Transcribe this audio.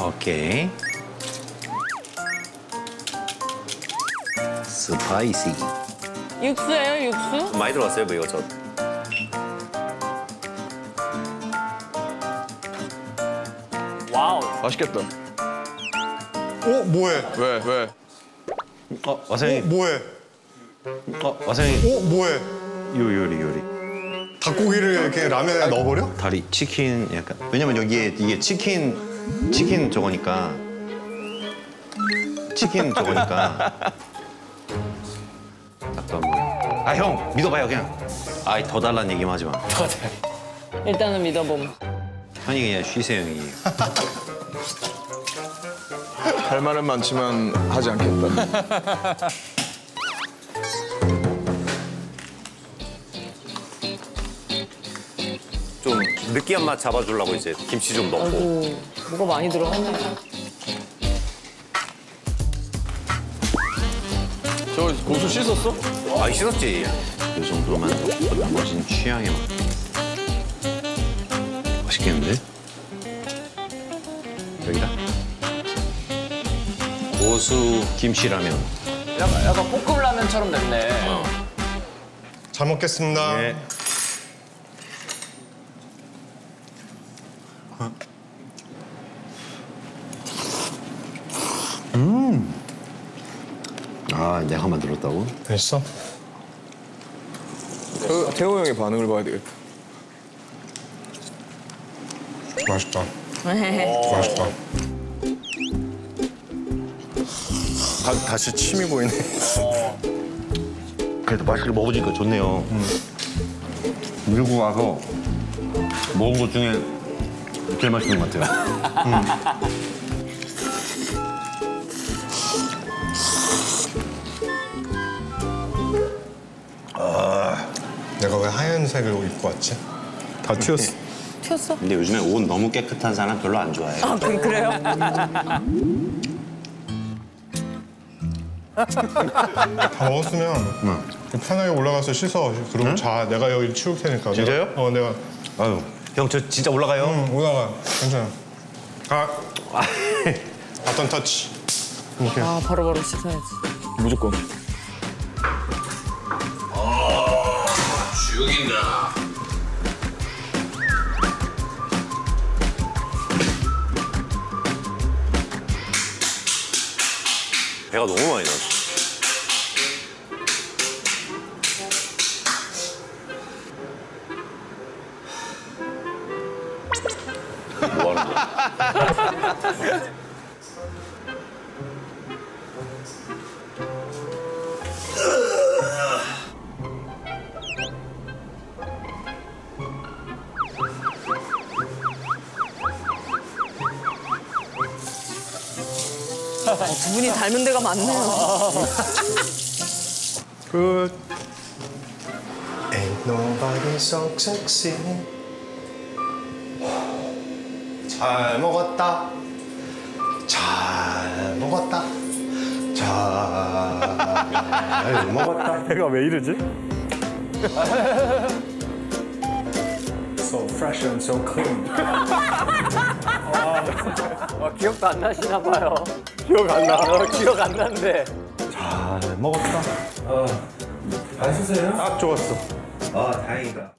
오케이. Spicy. 육수예요, 육수? 많이 들어갔어요, 뭐 이거 저. Wow. 맛있겠다. 어 뭐해? 왜 왜? 어, 와사비. 뭐해? 어, 와사비. 어 뭐해? 요 요리 요리. 닭고기를 이렇게 라면에 넣어버려? 다리 치킨 약간. 왜냐면 여기에 이게 치킨 치킨 저거니까. 치킨 저거니까. 잠깐만. 아 형 믿어봐요 그냥. 아이 더 달라는 얘기만 하지 마. 일단은 믿어봄. 형이 그냥 쉬세요 형이. 할 말은 많지만 하지 않겠다. 좀 느끼한 맛 잡아주려고 이제 김치 좀 넣고. 아이고, 뭐가 많이 들어가네. 저 고수 씻었어? 아 씻었지. 이 정도만 나머지는 취향에 맞. 맛있겠는데? 여기다. 고수 김치라면. 약간, 약간 볶음라면처럼 됐네. 잘 먹겠습니다. 네. 음. 아, 내가 만들었다고? 됐어? 태호, 태호 형의 반응을 봐야 되겠다. 맛있다. 맛있다. 다, 다 시 침이 보이네. 그래도 맛있게 먹으니까 좋네요. 밀고 와서 먹은 것 중에 제일 맛있는 것 같아요. 내가 왜 하얀색을 입고 왔지? 다 튀었어. 튀었어? 근데 요즘에 옷 너무 깨끗한 사람 별로 안 좋아해요. 아, 그, 그래요? 다 먹었으면 편하게 올라가서 씻어. 그리고 자. 내가 여기 치울 테니까. 진짜요? 내가, 어, 내가. 아유, 형 저 진짜 올라가요. 응, 올라가. 괜찮아. 가. 바ton 터치. 이렇게. 아, 바로 바로 씻어야지. 무조건. 배가 너무 많이 나왔어. 뭐 하는 거야? 두 분이 닮은 데가 많네요. Good. Ain't nobody so sexy. 잘 먹었다. 잘 먹었다. 잘 먹었다. 배가 왜 이러지? So fresh and so clean. 와, 기억도 안 나시나 봐요. 기억 안 나. 어, 기억 안 나는데. 잘 먹었다. 딱 좋았어. 아, 다행이다.